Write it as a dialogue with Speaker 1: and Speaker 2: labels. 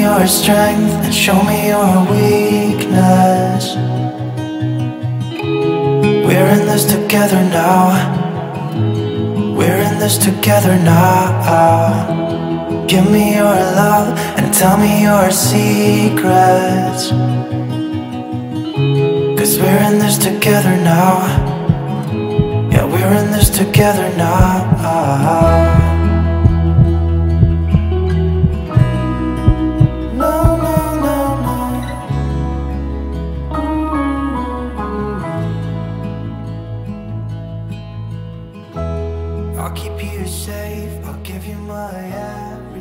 Speaker 1: your strength and show me your weakness. We're in this together now. We're in this together now. Give me your love and tell me your secrets. Cause we're in this together now. Yeah, we're in this together now. I'll keep you safe, I'll give you my everything